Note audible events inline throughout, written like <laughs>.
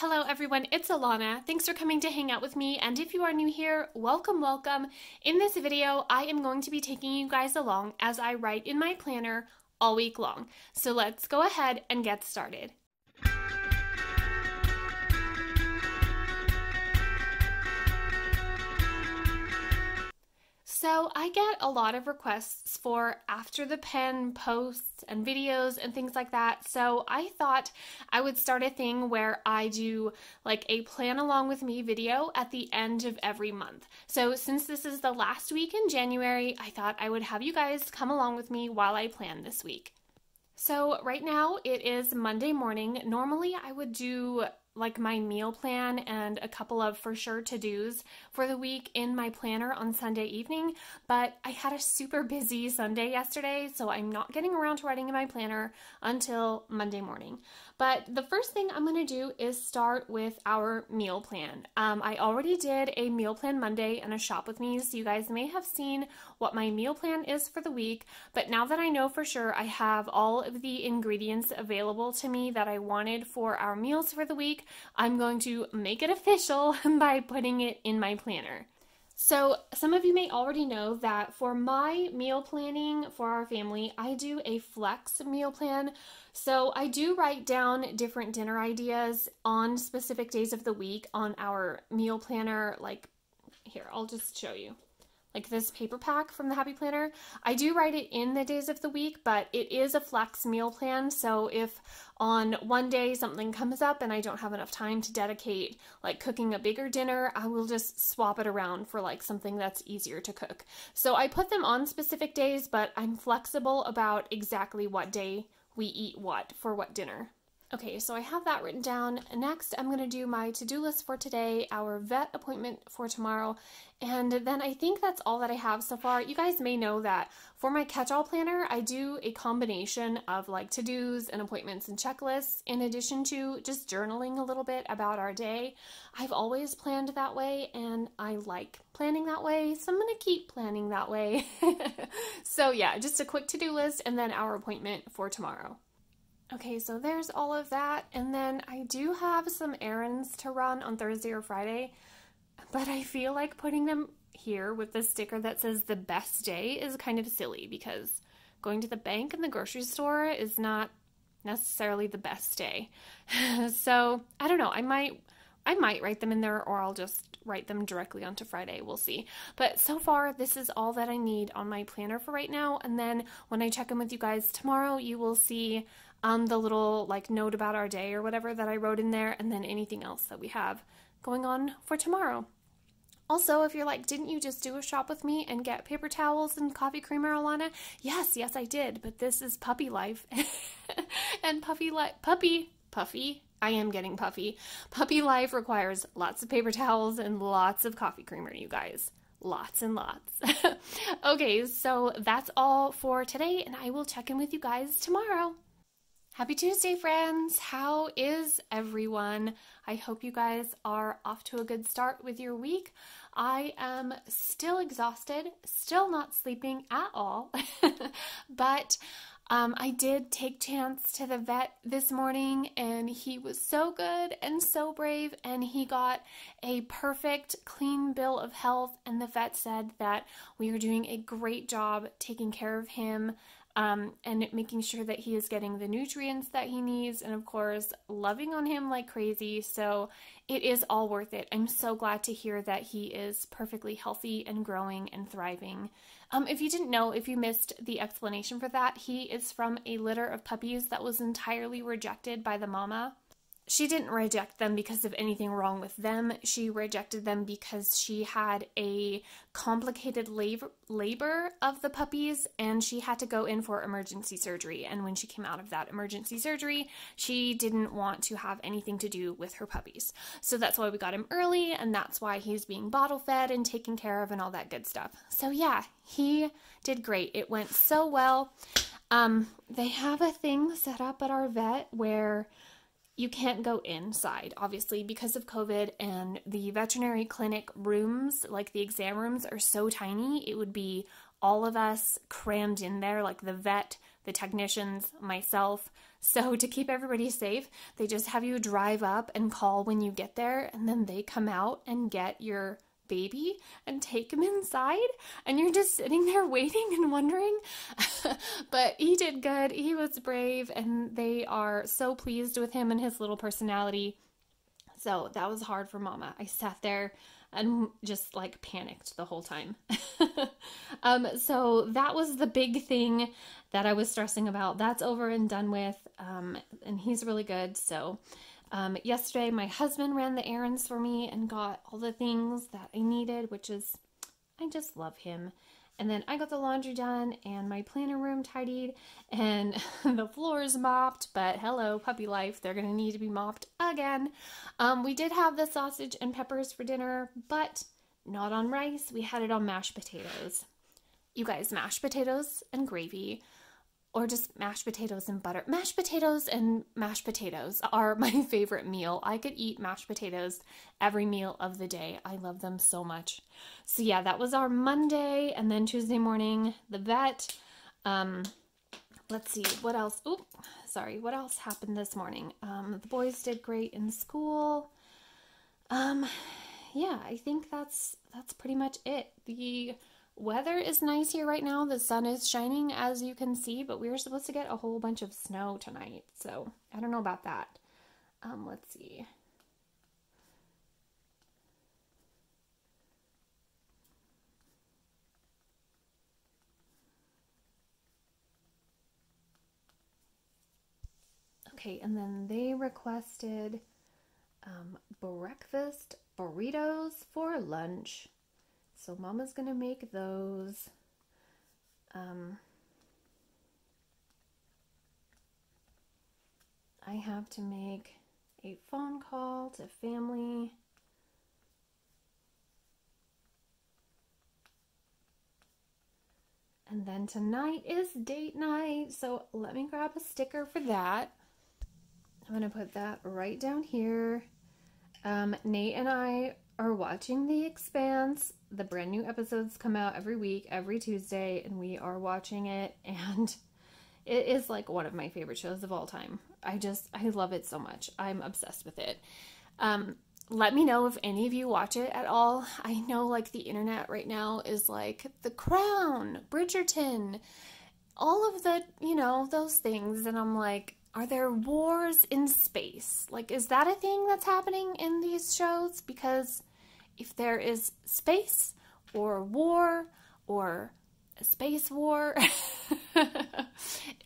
Hello, everyone. It's Alana. Thanks for coming to hang out with me. And if you are new here, welcome, welcome. In this video, I am going to be taking you guys along as I write in my planner all week long. So let's go ahead and get started. So I get a lot of requests for after the pen posts and videos and things like that. So I thought I would start a thing where I do like a plan along with me video at the end of every month. So since this is the last week in January, I thought I would have you guys come along with me while I plan this week. So, right now it is Monday morning. Normally, I would do like my meal plan and a couple of for sure to dos for the week in my planner on Sunday evening, but I had a super busy Sunday yesterday, so I'm not getting around to writing in my planner until Monday morning. But the first thing I'm going to do is start with our meal plan. Um, I already did a meal plan Monday and a shop with me, so you guys may have seen what my meal plan is for the week. But now that I know for sure I have all of the ingredients available to me that I wanted for our meals for the week, I'm going to make it official <laughs> by putting it in my planner. So, some of you may already know that for my meal planning for our family, I do a flex meal plan. So, I do write down different dinner ideas on specific days of the week on our meal planner. Like, here, I'll just show you like this paper pack from the Happy Planner. I do write it in the days of the week, but it is a flex meal plan. So if on one day something comes up and I don't have enough time to dedicate like cooking a bigger dinner, I will just swap it around for like something that's easier to cook. So I put them on specific days, but I'm flexible about exactly what day we eat what for what dinner. Okay, so I have that written down. Next, I'm going to do my to-do list for today, our vet appointment for tomorrow, and then I think that's all that I have so far. You guys may know that for my catch-all planner, I do a combination of like to-dos and appointments and checklists in addition to just journaling a little bit about our day. I've always planned that way and I like planning that way, so I'm going to keep planning that way. <laughs> so yeah, just a quick to-do list and then our appointment for tomorrow. Okay, so there's all of that. And then I do have some errands to run on Thursday or Friday, but I feel like putting them here with the sticker that says the best day is kind of silly because going to the bank and the grocery store is not necessarily the best day. <laughs> so I don't know. I might I might write them in there or I'll just write them directly onto Friday. We'll see. But so far, this is all that I need on my planner for right now. And then when I check in with you guys tomorrow, you will see um, the little like note about our day or whatever that I wrote in there, and then anything else that we have going on for tomorrow. Also, if you're like, didn't you just do a shop with me and get paper towels and coffee creamer, Alana? Yes, yes, I did, but this is puppy life. <laughs> and puppy life, puppy, puffy, I am getting puffy. Puppy life requires lots of paper towels and lots of coffee creamer, you guys. Lots and lots. <laughs> okay, so that's all for today, and I will check in with you guys tomorrow. Happy Tuesday, friends! How is everyone? I hope you guys are off to a good start with your week. I am still exhausted, still not sleeping at all, <laughs> but um, I did take Chance to the vet this morning and he was so good and so brave and he got a perfect clean bill of health and the vet said that we are doing a great job taking care of him um, and making sure that he is getting the nutrients that he needs, and of course, loving on him like crazy. So it is all worth it. I'm so glad to hear that he is perfectly healthy and growing and thriving. Um, if you didn't know, if you missed the explanation for that, he is from a litter of puppies that was entirely rejected by the mama she didn't reject them because of anything wrong with them. She rejected them because she had a complicated labor, labor of the puppies and she had to go in for emergency surgery. And when she came out of that emergency surgery, she didn't want to have anything to do with her puppies. So that's why we got him early and that's why he's being bottle fed and taken care of and all that good stuff. So yeah, he did great. It went so well. Um, they have a thing set up at our vet where you can't go inside, obviously, because of COVID, and the veterinary clinic rooms, like the exam rooms, are so tiny. It would be all of us crammed in there, like the vet the technicians, myself. <laughs> So, to keep everybody safe, they just have you drive up and call when you get there, and then they come out and get your baby and take him inside and you're just sitting there <laughs> waiting and wondering. <laughs> But he did good. He was brave and they are so pleased with him and his little personality. So that was hard for mama. I sat there and just like panicked the whole time. <laughs> Um, so that was the big thing that i was stressing about. That's over and done with. Um, and he's really good so um, yesterday, my husband ran the errands for me and got all the things that I needed, which is, I just love him. And then I got the laundry done and my planner room tidied and <laughs> the floors mopped. But hello, puppy life, they're going to need to be mopped again. Um, we did have the sausage and peppers for dinner, but not on rice. We had it on mashed potatoes. You guys, mashed potatoes and gravy or just mashed potatoes and butter. Mashed potatoes and mashed potatoes <laughs> are my favorite meal. I could eat mashed potatoes every meal of the day. I love them so much. So yeah, that was our Monday and then Tuesday morning, the vet. Um let's see what else. Oop, sorry. What else happened this morning? Um the boys did great in school. Um yeah, I think that's that's pretty much it. The weather is nice here right now. The sun is shining as you can see, but we were supposed to get a whole bunch of snow tonight. So I don't know about that. Um, let's see. Okay, and then they requested um, breakfast burritos for lunch. So mama's going to make those. Um, I have to make a phone call to family. And then tonight is date night, so let me grab a sticker for that. I'm going to put that right down here. Um, Nate and I are watching The Expanse. The brand new episodes come out every week, every Tuesday, and we are watching it. <laughs> And it is like one of my favorite shows of all time. I just, I love it so much. I'm obsessed with it. Um, let me know if any of you watch it at all. I know like the internet right now is like The Crown, Bridgerton, all of the, you know, those things. And I'm like, are there wars in space? Like, is that a thing that's happening in these shows? Because if there is space or war or a space war, <laughs>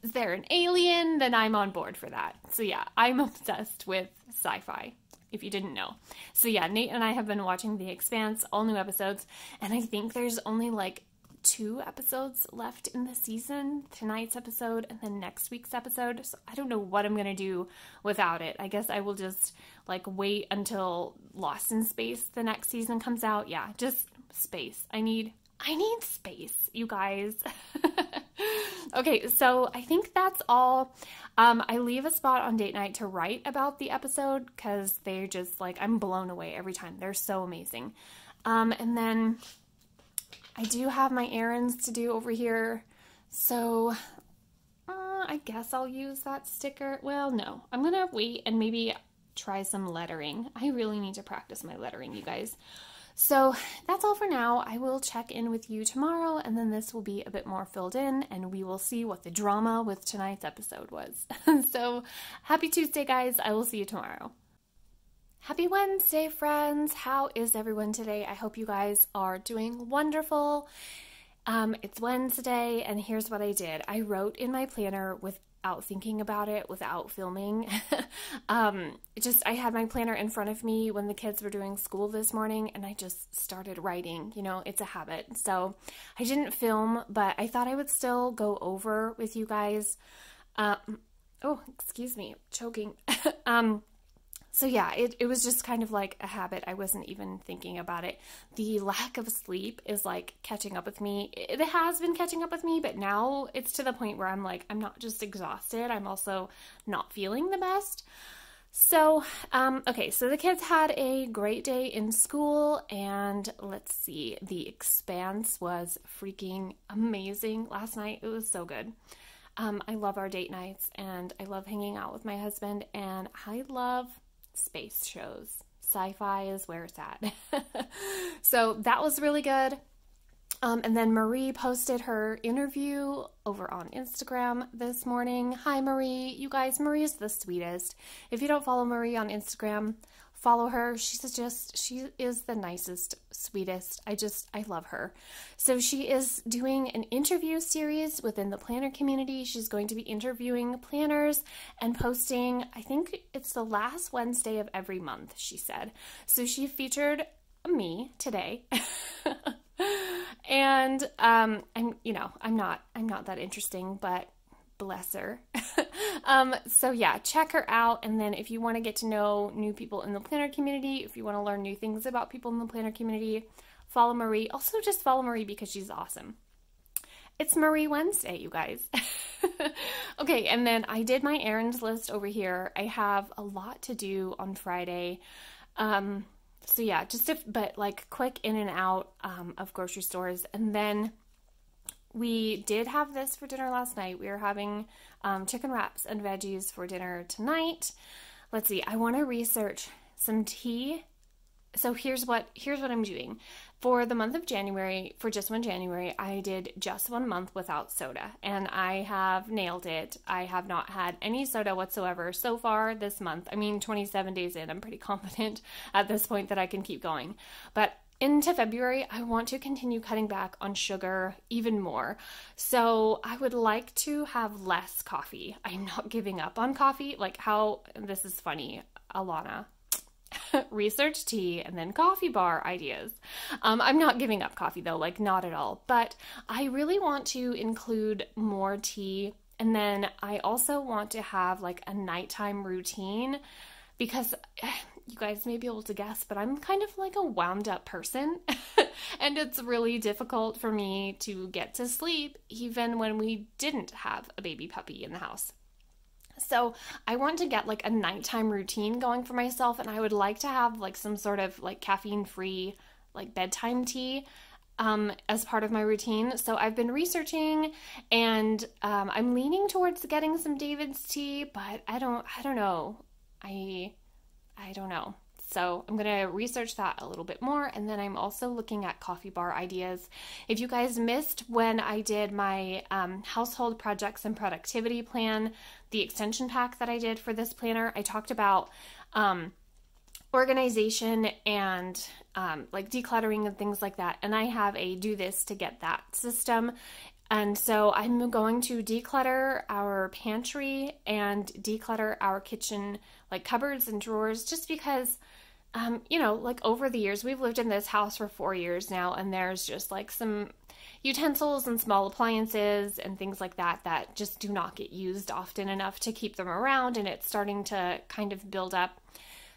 is there an alien? Then I'm on board for that. So, yeah, I'm <laughs> obsessed with sci fi, if you didn't know. So, yeah, Nate and I have been watching The Expanse, all new episodes, and I think there's only like two episodes left in the season tonight's episode and then next week's episode. So I don't know what I'm going to do without it. I guess I will just like wait until Lost in Space the next season comes out. Yeah, just space. I need I need space, you guys. <laughs> okay, so I think that's all. Um, I leave a spot on date night to write about the episode because they're just like, I'm blown away every time. They're so amazing. Um, and then I do have my errands to do over here, so uh, I guess I'll use that sticker. Well, no, I'm gonna wait and maybe try some lettering. I really need to practice my lettering, you guys. So that's all for now. I will check in with you tomorrow, and then this will be a bit more filled in, and we will see what the drama with tonight's episode was. <laughs> so happy Tuesday, guys. I will see you tomorrow. Happy Wednesday, friends. How is everyone today? I hope you guys are doing wonderful. Um, it's Wednesday, and here's what I did I wrote in my planner without thinking about it, without filming. <laughs> um, just, I had my planner in front of me when the kids were doing school this morning, and I just started writing. You know, it's a habit. So I didn't film, but I thought I would still go over with you guys. Um, oh, excuse me, choking. <laughs> so yeah, it, it was just kind of like a habit. I wasn't even thinking about it. The lack of sleep is like catching up with me. It has been catching up with me, but now it's to the point where I'm like, I'm not just exhausted, I'm also not feeling the best. So, um, okay, so the kids had a great day in school, and let's see, The Expanse was freaking amazing last night. It was so good. Um, I love our date nights and I love hanging out with my husband, and I love space shows. Sci fi is where it's at. <laughs> so that was really good. Um, and then Marie posted her interview over on Instagram this morning. Hi, Marie. You guys, Marie is the sweetest. If you don't follow Marie on Instagram, follow her. She's just, she is the nicest, sweetest. I just, I love her. So she is doing an interview series within the planner community. She's going to be interviewing planners and posting, I think it's the last Wednesday of every month, she said. So she featured me today. <laughs> and um, I'm, you know, I'm not, I'm not that interesting, but bless her. <laughs> <laughs> um, so yeah, check her out. And then if you want to get to know new people in the planner community, if you want to learn new things about people in the planner community, follow Marie. Also, just follow Marie because she's awesome. It's Marie Wednesday, you guys. <laughs> okay, and then I did my errands list over here. I have a lot to do on Friday. Um, so yeah, just if, but like quick in and out um, of grocery stores. And then we did have this for dinner last night. We are having um, chicken wraps and veggies for dinner tonight. Let's see. I want to research some tea. So here's what here's what I'm doing. For the month of January, for just one January, I did just one month without soda, and I have nailed it. I have not had any soda whatsoever so far this month. I mean, 27 days in, I'm pretty <laughs> confident at this point that I can keep going. But into February, I want to continue cutting back on sugar even more. So I would like to have less coffee. I'm not giving up on coffee. Like, how this is funny, Alana. <laughs> research tea and then coffee bar ideas. Um, I'm not giving up coffee though, like not at all. But I really want to include more tea. And then I also want to have like a nighttime routine because you guys may be able to guess, but I'm kind of like a wound up person. <laughs> and it's really difficult for me to get to sleep even when we didn't have a baby puppy in the house. So I want to get like a nighttime routine going for myself, and I would like to have like some sort of like caffeine free like bedtime tea um, as part of my routine. So I've been researching, and um, I'm leaning towards getting some David's tea, but I don't I don't know. I I don't know. So I'm going to research that a little bit more. And then I'm also looking at coffee bar ideas. If you guys missed when I did my um, household projects and productivity plan, the extension pack that I did for this planner, I talked about um, organization and um, like decluttering and things like that. And I have a do this to get that system. And so I'm going to declutter our pantry and declutter our kitchen, like cupboards and drawers, just because um, you know, like over the years, we've lived in this house for four years now, and there's just like some utensils and small appliances and things like that that just do not get used often enough to keep them around, and it's starting to kind of build up.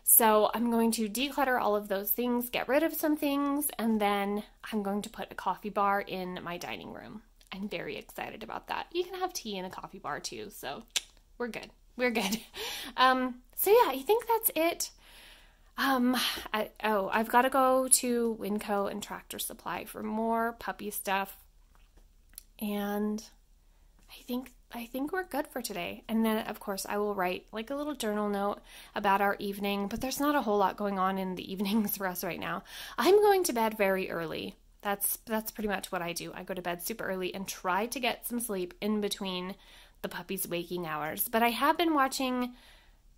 So I'm going to declutter all of those things, get rid of some things, and then I'm going to put a coffee bar in my dining room. I'm very excited about that. You can have tea in a coffee bar too, so we're good. We're good. <laughs> Um, so yeah, I think that's it um, I, oh, I've got to go to Winco and Tractor Supply for more puppy stuff. And I think I think we're good for today. And then of course I will write like a little journal note about our evening, but there's not a whole lot going on in the <laughs> evenings for us right now. I'm going to bed very early. That's that's pretty much what I do. I go to bed super early and try to get some sleep in between the puppy's waking hours. But I have been watching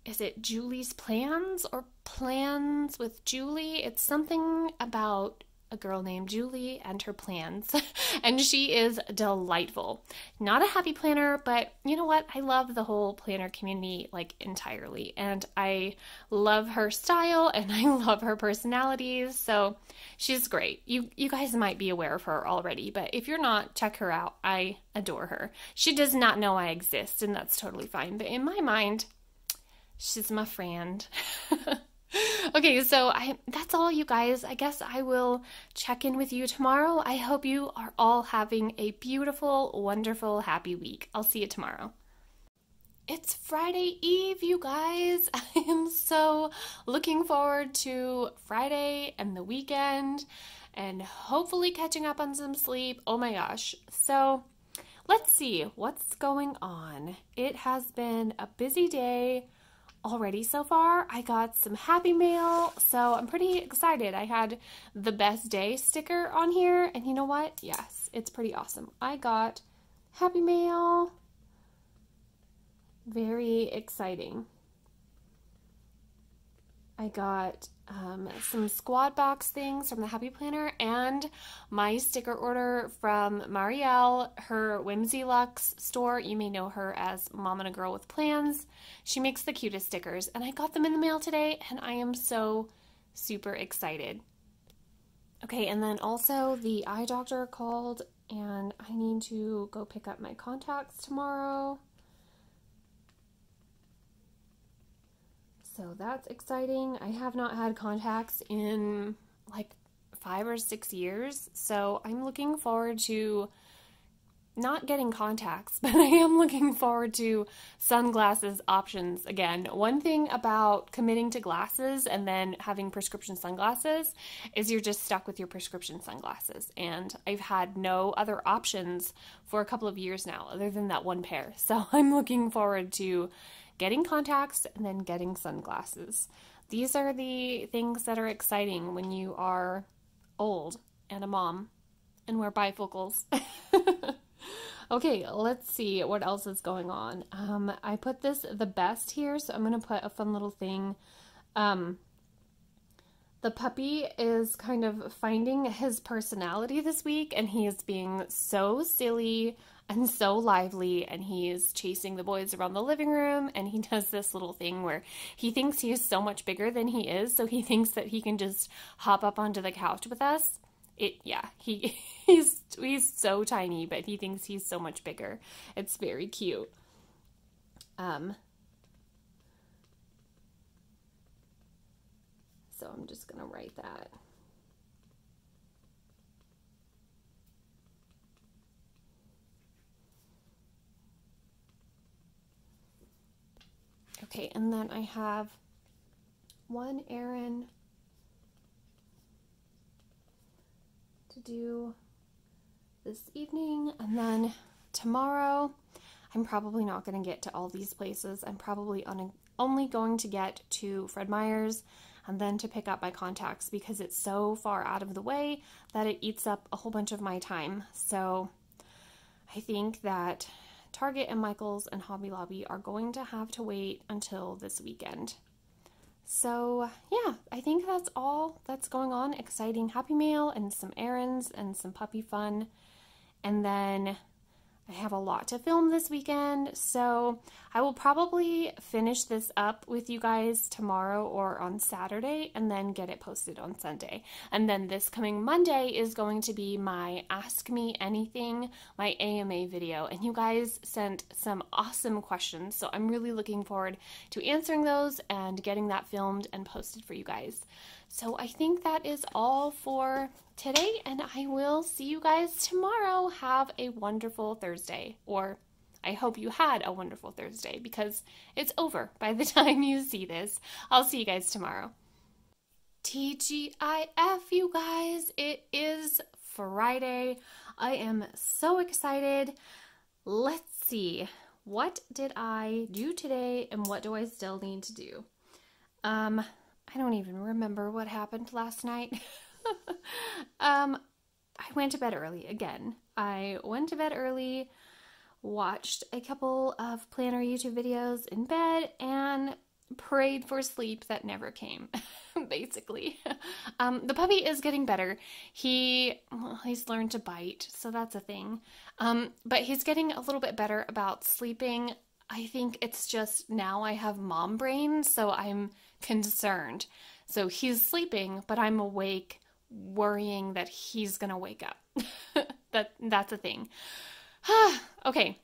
is it Julie's Plans or Plans with Julie? It's something about a girl named Julie and her plans. <laughs> and she is delightful. Not a happy planner, but you know what? I love the whole planner community like entirely. And I love her style <laughs> and I love her personalities. So she's great. You you guys might be aware of her already, but if you're not, check her out. I adore her. She does not know I exist, and that's totally fine. But in my mind, She's my friend. <laughs> <laughs> okay, so I that's all you guys. I guess I will check in with you tomorrow. I hope you are all having a beautiful, wonderful, happy week. I'll see you tomorrow. It's Friday Eve, you guys. <laughs> I am so looking forward to Friday and the weekend and hopefully catching up on some sleep. Oh my gosh. So, let's see what's going on. It has been a busy day already so far. I got some happy mail, so I'm pretty excited. I had the best day sticker on here, and you know what? Yes, it's pretty awesome. I got happy mail. Very exciting. I got um, some squad box things from the Happy Planner and my sticker order from Marielle, her Whimsy Luxe store. You may know her as Mom and a Girl with Plans. She makes the cutest stickers, and I got them in the mail today, and I am so super excited. Okay, and then also the eye doctor called, and I need to go pick up my contacts tomorrow. So that's exciting. I have not had contacts in like five or six years. So I'm looking forward to not getting contacts, <laughs> but I am looking forward to sunglasses options again. One thing about committing to glasses and then having prescription sunglasses is you're just stuck with your prescription sunglasses. And I've had no other options for a couple of years now other than that one pair. <laughs> So I'm looking forward to getting contacts and then getting sunglasses. These are the things that are exciting when you are old and a mom and wear bifocals. <laughs> okay, let's see what else is going on. Um, I put this the best here, so I'm going to put a fun little thing. Um, the puppy is kind of finding his personality this week, and he is being so silly and so lively and he's chasing the boys around the living room and he <laughs> does this little thing where he thinks he is so much bigger than he is so he <laughs> thinks that he can just hop up onto the couch with us. It yeah he <laughs> he's he's so tiny but he thinks he's so much bigger. It's very cute. Um so i'm just gonna write that Okay, and then I have one errand to do this evening, and then tomorrow I'm probably not going to get to all these places. I'm probably on only going to get to Fred Meyer's and then to pick up my contacts because it's so far out of the way that it eats up a whole bunch of my time. So I think that Target and Michaels and Hobby Lobby are going to have to wait until this weekend. So, yeah, I think that's all that's going on. Exciting Happy Mail and some errands and some puppy fun. And then I have a lot to film this weekend, so I will probably finish this up with you guys tomorrow or on Saturday and then get it posted on Sunday. And then this coming Monday is going to be my Ask Me Anything, my AMA video. And you guys sent some awesome questions, so I'm really looking forward to answering those and getting that filmed and posted for you guys. So I think that is all for today, and I will see you guys tomorrow. Have a wonderful Thursday, or I hope you had a wonderful Thursday because it's over <laughs> by the time you see this. I'll see you guys tomorrow. TGIF, you guys, it is Friday. I am so excited. Let's see. What did I do today and what do I still need to do? Um, I don't even remember what happened last night. <laughs> um, I went to bed early again. I went to bed early, watched a couple of planner YouTube videos in bed, and prayed for sleep that never came. <laughs> basically, <laughs> um, the puppy is getting better. He well, he's learned to bite, so that's a thing. Um, but he's getting a little bit better about sleeping. I think it's just now I have mom brain, so I'm concerned. So he's sleeping, but I'm awake worrying that he's to wake up. <laughs> that that's a thing. <sighs> okay.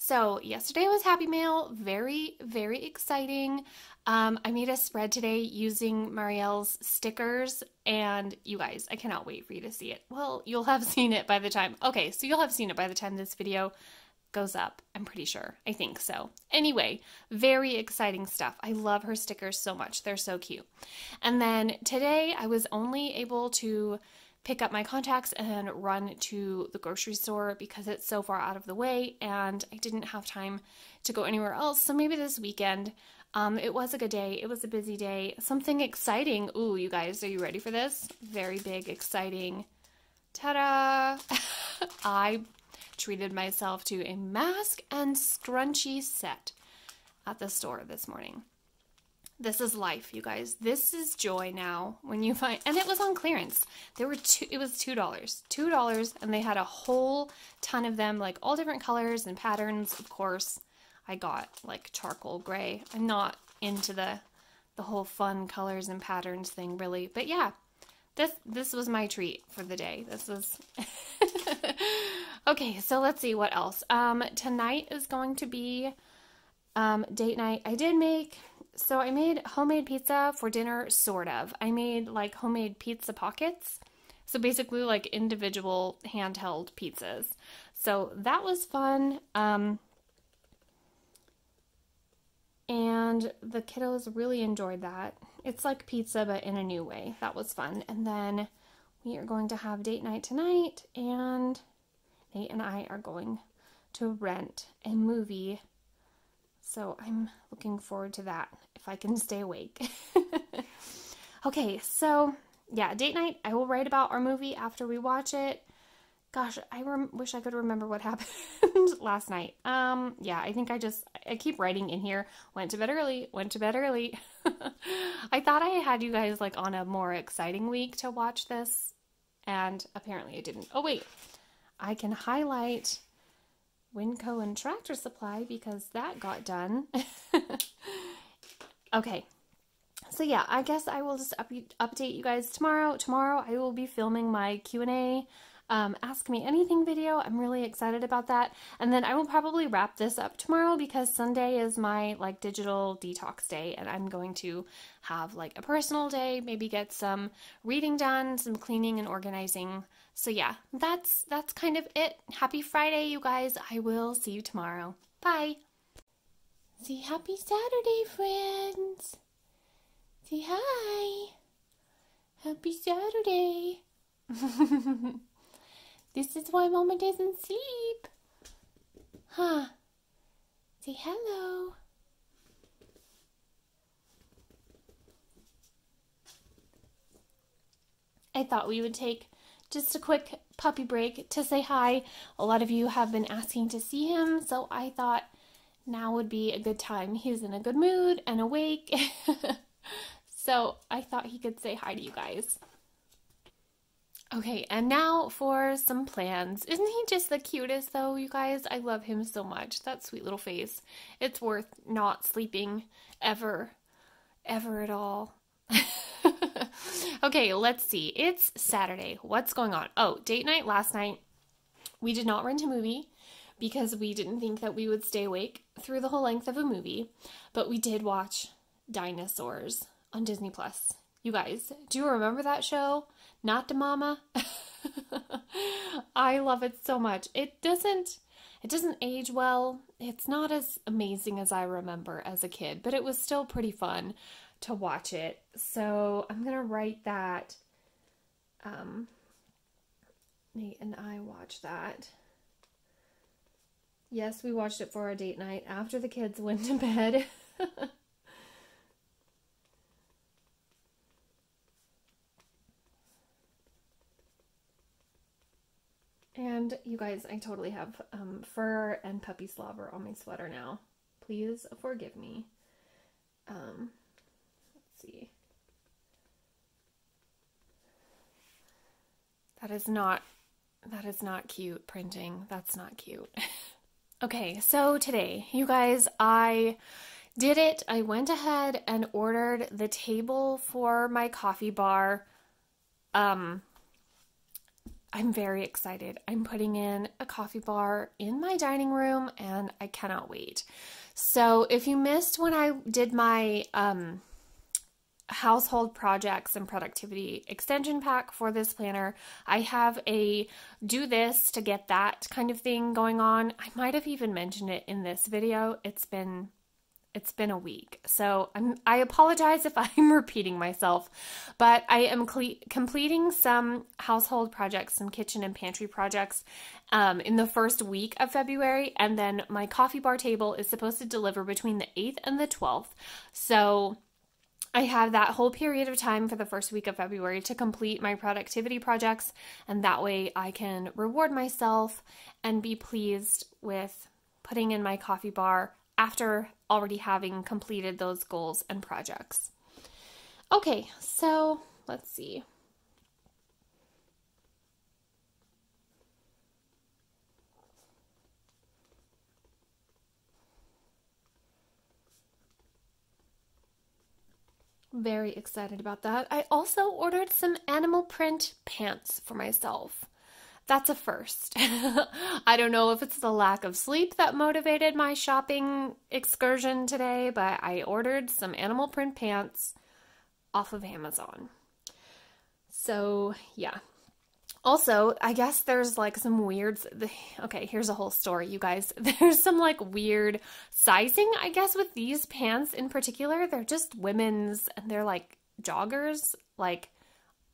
So yesterday was Happy Mail, very very exciting. Um, I made a spread today using Marielle's stickers, and you guys, I cannot wait for you to see it. Well, you'll have <laughs> seen it by the time. Okay, so you'll have seen it by the time this video goes up. I'm pretty sure. I think so. Anyway, very exciting stuff. I love her stickers so much. They're so cute. And then today I was only able to pick up my contacts and run to the grocery store because it's so far out of the way and I didn't have time to go anywhere else. So maybe this weekend. Um, it was a good day. It was a busy day. Something exciting. Ooh, you guys, are you ready for this? Very big, exciting. Ta da! I treated myself to a mask and scrunchie set at the store this morning. This is life, you guys. This is joy now when you find and it was on clearance. There were two it was two dollars. Two dollars and they had a whole ton of them, like all different colors and patterns, of course. I got like charcoal gray. I'm not into the the whole fun colors and patterns thing really. But yeah, this this was my treat for the day. This was <laughs> Okay, so let's see what else. Um tonight is going to be um date night. I did make so I made homemade pizza for dinner, sort of. I made like homemade pizza pockets. So basically like individual handheld pizzas. So that was fun. Um, and the kiddos really enjoyed that. It's like pizza, but in a new way. That was fun. And then we are going to have date night tonight, and Nate and I are going to rent a movie so I'm looking forward to that if I can <laughs> stay awake. <laughs> okay, so yeah, date night. I will write about our movie after we watch it. Gosh, I wish I could remember what <laughs> happened last night. Um, yeah, I think I just I keep writing in here. Went to bed early. Went to bed early. I thought I had you guys like on a more exciting week to watch this, and apparently I didn't. Oh wait, I can highlight Winco and Tractor Supply because that got done. <laughs> okay. So yeah, I guess I will just up, update you guys tomorrow. Tomorrow I will be filming my Q&A um, Ask Me Anything video. I'm really excited about that. And then I will probably wrap this up tomorrow because Sunday is my like digital detox day and I'm going to have like a personal day, maybe get some reading done, some cleaning and organizing. So yeah, that's that's kind of it. Happy Friday, you guys. I will see you tomorrow. Bye. Say happy Saturday, friends. Say hi. Happy Saturday. <laughs> This is why Mama doesn't sleep. Huh. Say hello. I thought we would take just a quick puppy break to say hi. A lot of you have been asking to see him, so I thought now would be a good time. He's in a good mood and awake. <laughs> so I thought he could say hi to you guys. Okay, and now for some plans. Isn't he just the cutest though, you guys? I love him so much. That sweet little face. It's worth not sleeping ever, ever at all. <laughs> okay, let's see. It's Saturday. What's going on? Oh, date night last night. We did not rent a movie because we didn't think that we would stay awake through the whole length of a movie, but we did watch Dinosaurs on Disney Plus. You guys, do you remember that show? Not to Mama. <laughs> I love it so much. It doesn't it doesn't age well. It's not as amazing as I remember as a kid, but it was still pretty fun to watch it. So I'm gonna write that. Um, Nate and I watched that. Yes, we watched it for our date night after the kids went to bed. <laughs> And you guys, I totally have um, fur and puppy slobber on my sweater now. Please forgive me. Um, let's see. That is not that is not cute printing. That's not cute. <laughs> okay, so today, you guys, I did it. I went ahead and ordered the table for my coffee bar. Um I'm very excited. I'm putting in a coffee bar in my dining room and I cannot wait. So, if you missed when I did my um, household projects and productivity extension pack for this planner, I have a do this to get that kind of thing going on. I might have even mentioned it in this video. It's been It's been a week. So I'm, I apologize if <laughs> I'm repeating myself, but I am completing some household projects, some kitchen and pantry projects um, in the first week of February. And then my coffee bar table is supposed to deliver between the 8th and the 12th. So I have that whole period of time for the first week of February to complete my productivity projects, and that way I can reward myself and be pleased with putting in my coffee bar after already having completed those goals and projects. Okay, so let's see. Very excited about that. I also ordered some animal print pants for myself. That's a first. <laughs> I don't know if it's the lack of sleep that motivated my shopping excursion today, but I ordered some animal print pants off of Amazon. So, yeah, also, I guess there's like some weird. Okay, here's a whole story, you guys. <laughs> There's some like weird sizing, I guess, with these pants in particular. They're just women's and they're like joggers, like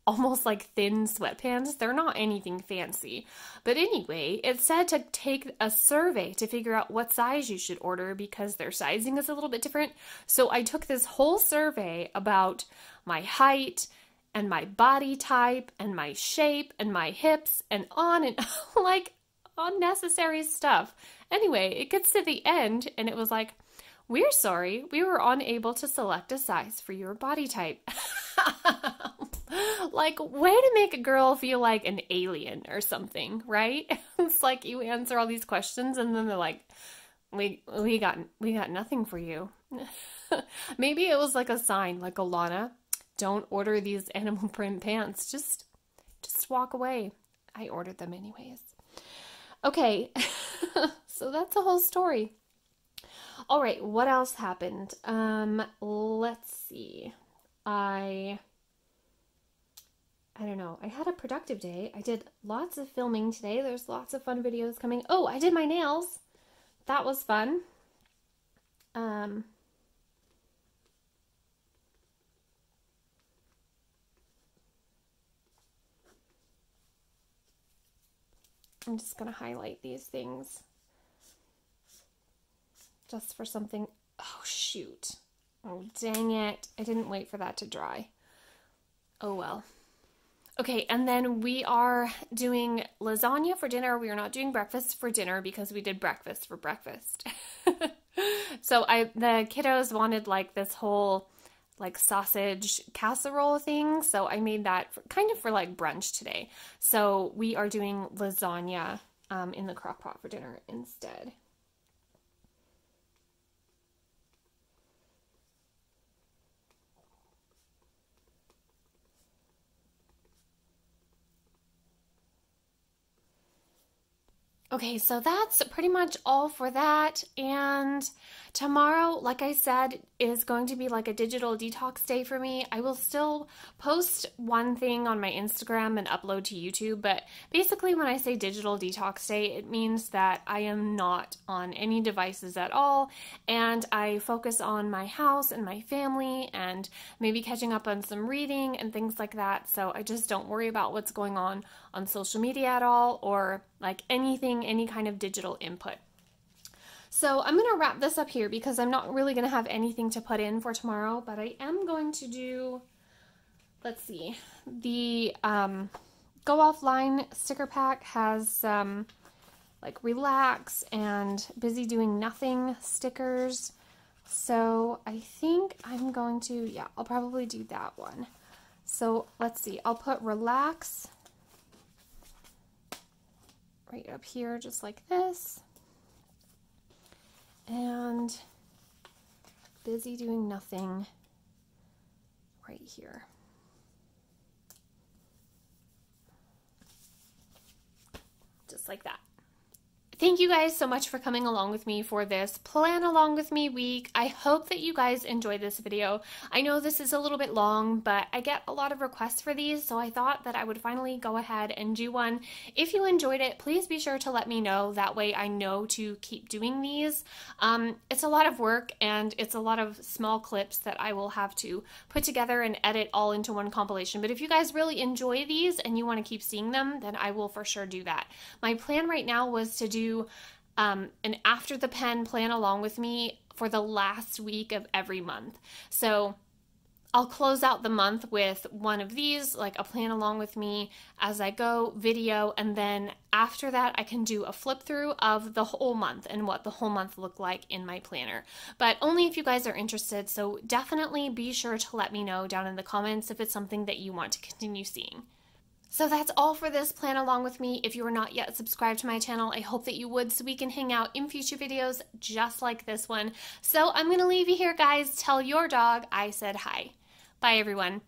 almost like thin sweatpants. They're not anything fancy. But anyway, it said to take a survey to figure out what size you should order because their sizing is a little bit different. So I took this whole survey about my height and my body type and my shape and my hips and on and <laughs> like unnecessary stuff. Anyway, it gets to the end and it was like, We're sorry, we were unable to select a size for your body type. <laughs> <laughs> <gasps> like, way to make a girl feel like an alien or something, right? <laughs> it's like you answer all these questions and then they're like, we we got we got nothing for you. <laughs> Maybe it was like a sign, like Alana, don't order these animal <laughs> print pants. Just just walk away. I ordered them anyways. Okay. so that's the whole story. All right, what else happened? Um let's see. I I don't know. I had a productive day. I did lots of filming today. There's lots of fun videos coming. Oh, I did my nails. That was fun. Um I'm just going to highlight these things just for something. Oh, shoot. Oh, dang it. I didn't wait for that to dry. Oh, well. Okay, and then we are doing lasagna for dinner. We are not doing breakfast for dinner because we did breakfast for breakfast. <laughs> so I the kiddos wanted like this whole like sausage casserole thing. So I made that for, kind of for like brunch today. So we are doing lasagna um, in the crock pot for dinner instead. Okay, so that's pretty much all for that. And tomorrow, like I said, is going to be like a digital detox day for me. I will still post one thing on my Instagram and upload to YouTube, but basically, when I say digital detox day, it means that I am not on any devices at all and I focus on my house and my family and maybe catching up on some reading and things like that. So I just don't worry about what's going on on social media at all or like anything, any kind of digital input. So I'm going to wrap this up here because I'm not really going to have anything to put in for tomorrow, but I am going to do, let's see, the um, Go Offline sticker pack has um, like relax and busy doing nothing stickers. So I think I'm going to, yeah, I'll probably do that one. So let's see, I'll put relax right up here just like this. And busy doing nothing right here. Just like that. Thank you guys so much for coming along with me for this plan along with me week. I hope that you guys enjoyed this video. I know this is a little bit long, but I get a lot of requests for these, so I thought that I would finally go ahead and do one. If you enjoyed it, please be sure to let me know. That way I know to keep doing these. Um, it's a lot of work and it's a lot of small clips that I will have to put together and edit all into one compilation. But if you guys really enjoy these and you want to keep seeing them, then I will for sure do that. My plan right now was to um, an after the pen plan along with me for the last week of every month. So I'll close out the month with one of these, like a plan along with me as I go video, and then after that, I can do a flip through of the whole month and what the whole month looked like in my planner. But only if you guys are interested, so definitely be sure to let me know down in the comments if it's something that you want to continue seeing. So that's all for this plan along with me. If you are not yet subscribed to my channel, I hope that you would so we can hang out in future videos just like this one. So I'm going to leave you here, guys. Tell your dog I said hi. Bye, everyone.